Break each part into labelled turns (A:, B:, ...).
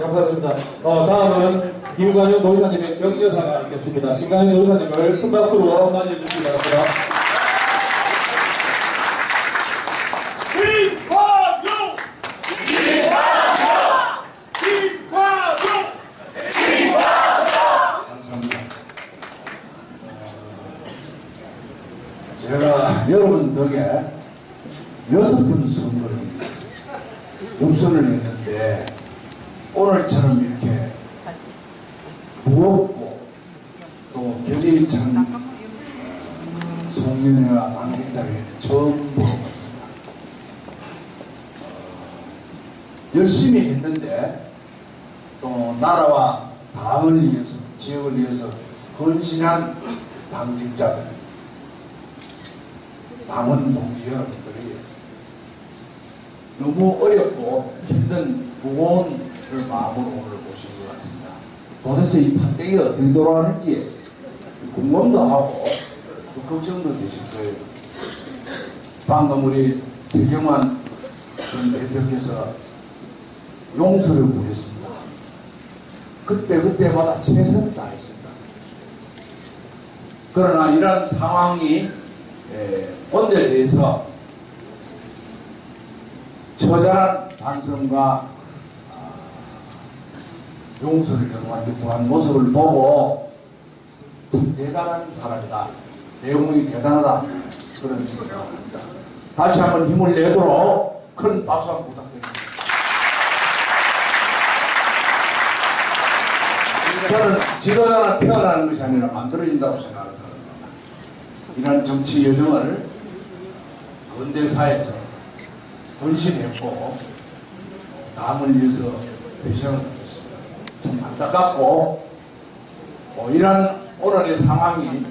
A: 감사드립니다. 어, 다음은 김관영 노사님의 명예사가 있겠습니다. 김관영 노사님을 큰 박수로 맞이해 주시기 바랍니다.
B: 김화용! 김화용!
C: 감사합니다. 제가 여러분 덕에 여섯 번 선거를 우선을 했는데 오늘처럼 이렇게 무겁고 또 결이 찬 송년회와 남김자리는 처음 보고봤습니다. 열심히 했는데 또 나라와 당을 위해서 지역을 위해서 헌신한 당직자들 당원 동지 여러분들이 너무 어렵고 힘든 무거운 그 마음으로 오늘 오신 것 같습니다. 도대체 이 판때기가 어떻게 돌아가는지 궁금도 하고 또 걱정도 되실 거예요. 방금 우리 대경환 전 대표께서 용서를 구했습니다. 그때 그때마다 최선을 다했습니다. 그러나 이런 상황이 에, 온전해서 처절한 반성과 아, 용서를 영원히 구한 모습을 보고 참 대단한 사람이다. 내용이 대단하다. 그런 생각을 합니다. 다시 한번 힘을 내도록 큰 박수 한번 부탁드립니다. 저는 지도자는 태어나는 것이 아니라 만들어진다고 생각하는 사람입니다. 이런 정치 여정을 근대사에서 헌신했고 남을 위해서 했습니다. 참 안타깝고 어, 이런 오늘의 상황이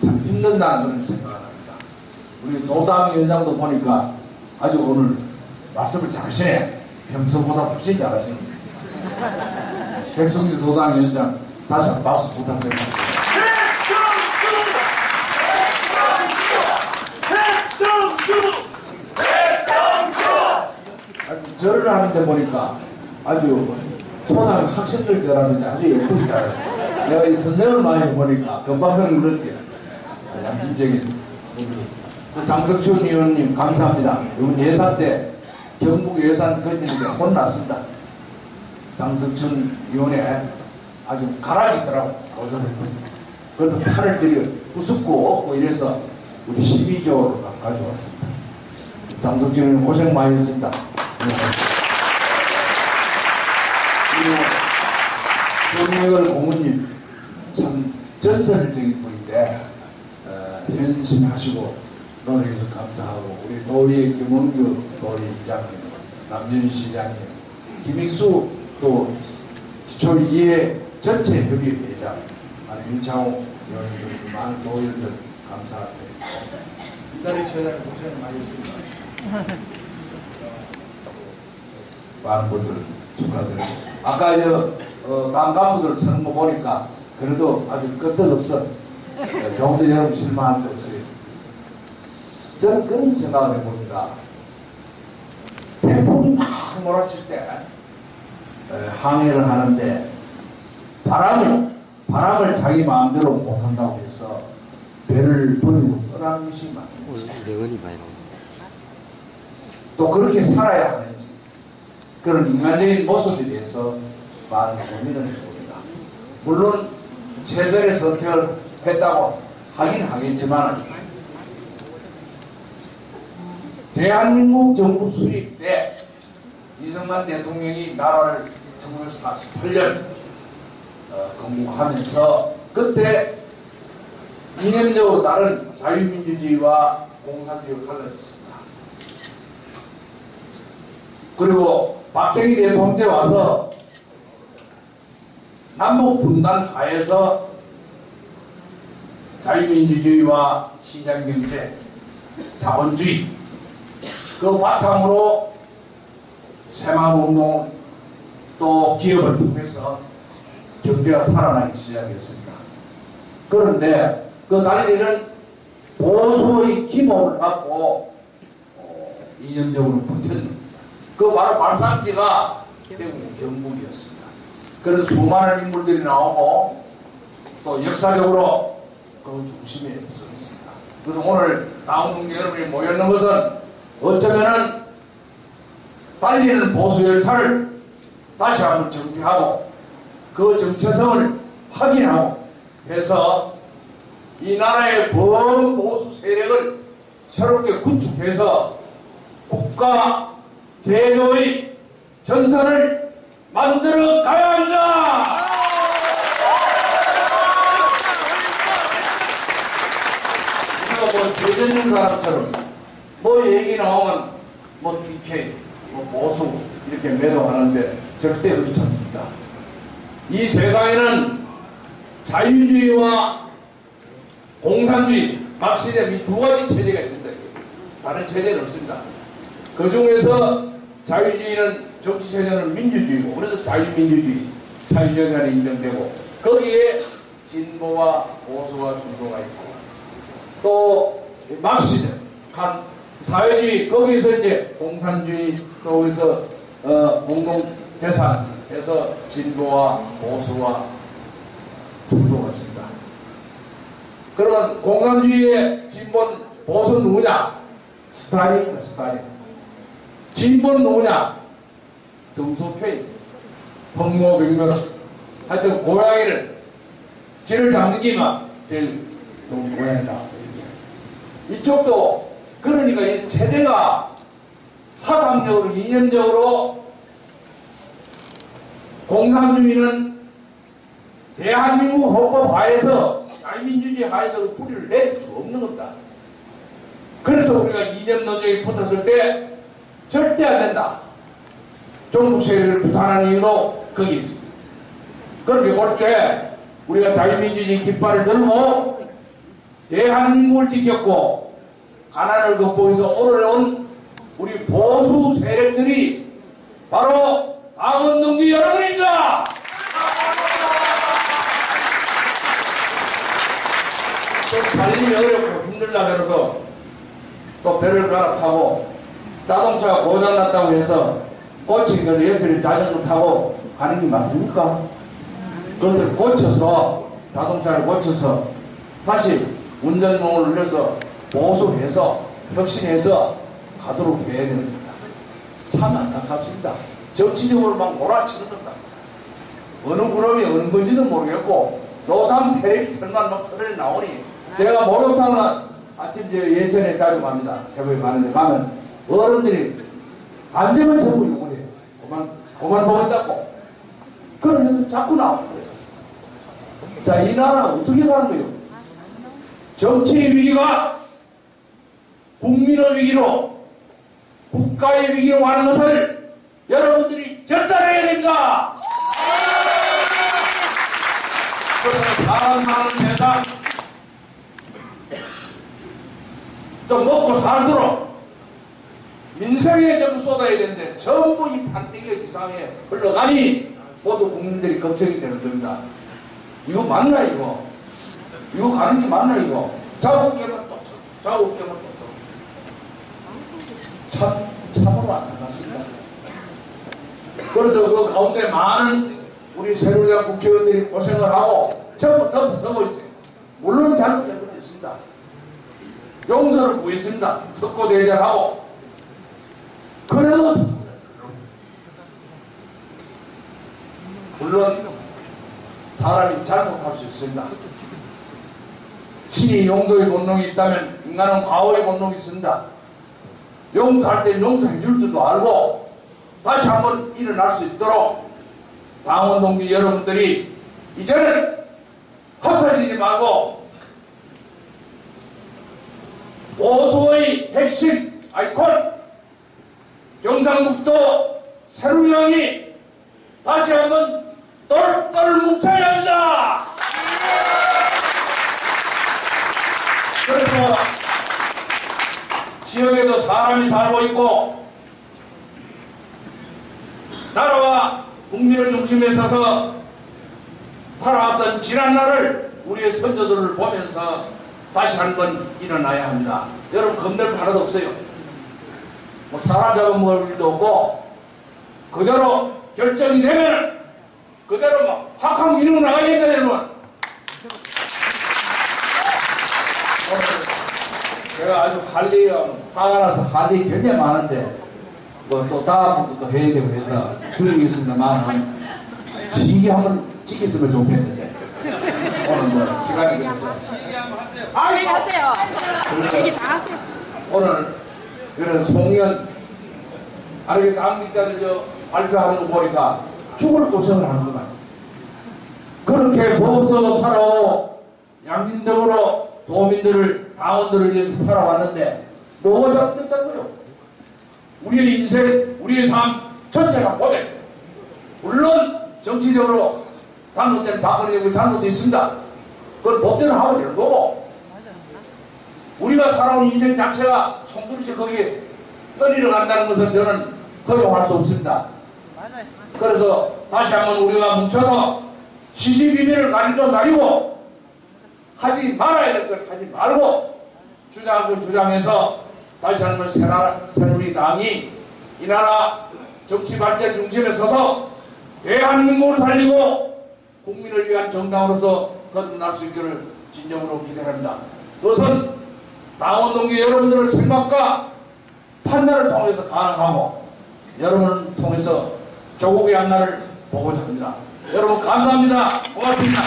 C: 참 힘든다는 그런 생각을 합니다. 우리 노당 위원장도 보니까 아주 오늘 말씀을 잘하시네. 평소보다 훨씬 잘하십니다. 백성주 도당 위원장 다시 한번 박수 부탁드립니다.
B: 백성주!
C: 하는데 보니까 아주 초등 학생들 절하는데 아주 예쁘게 잘해요. 내가 이 선생을 많이 보니까 금방은 그렇게 양심적인 우리 그 장석춘 의원님 감사합니다. 이번 예산 때 경북 예산 건지는데 혼났습니다. 장석춘 의원의 아주 가락이 있더라고 그래도 팔을 들여 우습고 없고 이래서 우리 12조로 가져왔습니다. 장석준 의원 고생 많이 했습니다. 손명을 고모님 참 전설적인 분인데 어, 현신하시고 노래해서 감사하고 우리 도의의 김원규 도의장님 남준 시장님 김익수 또 기초 이해 전체 협의 회장 아니 윤창호 의원님 많은 도의원들 감사드립니다. 이달의 최장 고생 많이 했습니다. 많은 분들 축하드립니다. 아까 저 어, 당 간부들 서는 거 보니까 그래도 아주 끄떡없어. 경도 여러분 실망할 데 없어요. 저는 그런 생각을 해봅니다. 태풍이 막 몰아칠 때 에, 항해를 하는데 바람을 바람을 자기 마음대로 못한다고 해서 배를 버리고 떠나는 것이
D: 나온다.
C: 또 그렇게 살아야 하는지 그런 인간적인 모습에 대해서 많은 고민을 해봅니다. 물론 최선의 선택을 했다고 하긴 하겠지만 대한민국 정부 수립 때 이승만 대통령이 나라를 1948년 어, 건국하면서 그때 이념적으로 다른 자유민주주의와 공산주의가 갈라졌습니다. 그리고 박정희 대통령 때 와서 남북 분단 하에서 자유민주주의와 시장경제, 자본주의 그 바탕으로 새마을운동 또 기업을 통해서 경제가 살아나기 시작했습니다. 그런데 그 달리는 보수의 기본을 갖고 어, 이념적으로 붙은 그 발상지가 대구 경북이었습니다. 그래서 수많은 인물들이 나오고 또 역사적으로 그 중심에 서 있습니다. 그래서 오늘 나오는 여러분이 모였는 것은 어쩌면은 달리는 보수 열차를 다시 한번 정비하고 그 정체성을 확인하고 해서 이 나라의 범보수 세력을 새롭게 구축해서 국가 대조의 전선을 만들어 가야 합니다. 우리가 뭐 재정인 사람처럼 뭐 얘기 나오면 뭐 DK, 뭐 보수 이렇게 매도하는데 절대 그렇지 않습니다. 이 세상에는 자유주의와 공산주의, 막시즘 이두 가지 체제가 있습니다. 다른 체제는 없습니다. 그 중에서 자유주의는 정치 체제는 민주주의고 그래서 자유민주주의, 사회주의가 인정되고 거기에 진보와 보수와 중도가 있고 또 막시즘, 한 사회주의 거기서 이제 공산주의 또 거기서 어, 공동재산에서 진보와 보수와 중도가 있습니다. 그러면 공산주의의 진보는 보수는 누구냐? 스타린입니다. 스타린. 진보는 누구냐? 등소표입니다. 법무병명 하여튼 고양이를 쥐를 잡는 게만 제일 좋은 고양이다. 이쪽도 그러니까 이 체제가 사상적으로 이념적으로 공산주의는 대한민국 헌법 하에서 자유민주주의 하에서 뿌리를 낼 수 없는 겁니다. 그래서 우리가 이념 논쟁이 붙었을 때 절대 안 된다. 세력을 부탄하는 이유도 거기 있습니다. 그렇게 볼 때 우리가 자유민주주의 깃발을 들고 대한민국을 지켰고 가난을 극복해서 오늘 온 우리 보수 세력들이 바로 강원동기 여러분입니다. 좀 달리기 어렵고 힘들다 그래서 또 배를 갈아타고 자동차가 고장났다고 해서 고치기를 옆에 자전거 타고 가는 게 맞습니까? 그것을 고쳐서 자동차를 고쳐서 다시 운전용을 늘려서 보수해서 혁신해서 가도록 해야 되는 겁니다. 참 안타깝습니다. 정치적으로 막 몰아치는 겁니다. 어느 그룹이 어느 건지도 모르겠고 노상 텔레비 틀만 막 터널에 나오니 제가 목욕탕은 아침 저 예천에 자주 갑니다. 새벽에 가는데 가면 어른들이 안 되면 전부 욕을 해요. 그만 그만 먹었다고. 그래서 자꾸 나오는 거예요. 자, 이 나라 어떻게 가는 거예요? 정치의 위기가 국민의 위기로 국가의 위기로 가는 것을 여러분들이 절단해야 됩니다. 그래서 사람 많은 세상 좀 먹고 살도록 민생에 좀 쏟아야 되는데 전부 이 판때기 기상에 흘러가니 모두 국민들이 걱정이 되는 겁니다. 이거 맞나 이거? 이거 가는 게 맞나 이거? 자국계만 또 자국계만 또 참, 참으로 안타깝습니다. 그래서 그 가운데 많은 우리 새누리당 국회의원들이 고생을 하고 전부 덮어서고 있어요. 물론 잘못된 것도 있습니다. 용서를 구했습니다. 석고대전하고 그래도 물론 사람이 잘못할 수 있습니다. 신이 용서의 본능이 있다면 인간은 과오의 본능이 있습니다. 용서할 때 용서해 줄 줄도 알고 다시 한번 일어날 수 있도록 당원 동지 여러분들이 이제는 흩어지지 말고 보수의 핵심 아이콘 경상북도 새누리당이 다시 한번 똘똘 뭉쳐야 합니다. 그래서 지역에도 사람이 살고 있고 나라와 국민을 중심에 서서 살아왔던 지난 날을 우리의 선조들을 보면서 다시 한번 일어나야 합니다. 여러분 겁낼 거 하나도 없어요. 뭐 잡아먹을 일도 없고 그대로 결정이 되면 그대로 막 확확 밀고 나가겠다 여러분. 오늘 제가 아주 할 일이 화가 나서 할 일이 굉장히 많은데 뭐 또 다음 또 해야 되고 해서 드리겠습니다만 시기 한번 찍혔으면 좋겠는데 오늘 뭐 시간이 그래서
D: 얘기 하세요. 얘기 다 하세요.
C: 오늘 이런 송년 아르게 다음 기자들 저 발표하는 거 보니까 죽을 고생을 하는구만. 그렇게 보험서 살아오 양심적으로 도민들을 당원들을 위해서 살아왔는데 뭐가 잘못됐다고요? 우리의 인생, 우리의 삶 전체가 고백. 물론 정치적으로 잘못된 박근혜고 잘못도 있습니다. 그건 법대로 하면 되는 거고 우리가 살아온 인생 자체가 손그릇이 거기에 떠리러 간다는 것은 저는 허용할 수 없습니다. 그래서 다시 한번 우리가 뭉쳐서 시시비비를 가리고 가리고 하지 말아야 될 걸 하지 말고 주장을 주장해서 다시 한번 새누리당이 이 나라 정치 발전 중심에 서서 대한민국을 살리고 국민을 위한 정당으로서 거듭날 수 있기를 진정으로 기대합니다. 그것은 당원 동기 여러분들의 생각과 판단을 통해서 가능하고 여러분을 통해서 조국의 한날을 보고자 합니다. 여러분 감사합니다. 고맙습니다.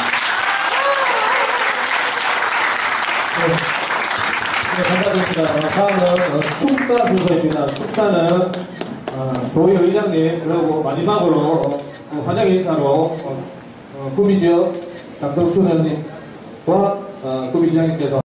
A: 네, 감사드립니다. 어, 다음은 어, 축사 순서입니다. 축사는 어, 도의 의장님 그리고 마지막으로 어, 어, 환영 인사로 구미지역 장성춘 의원님과 어, 구미시장님께서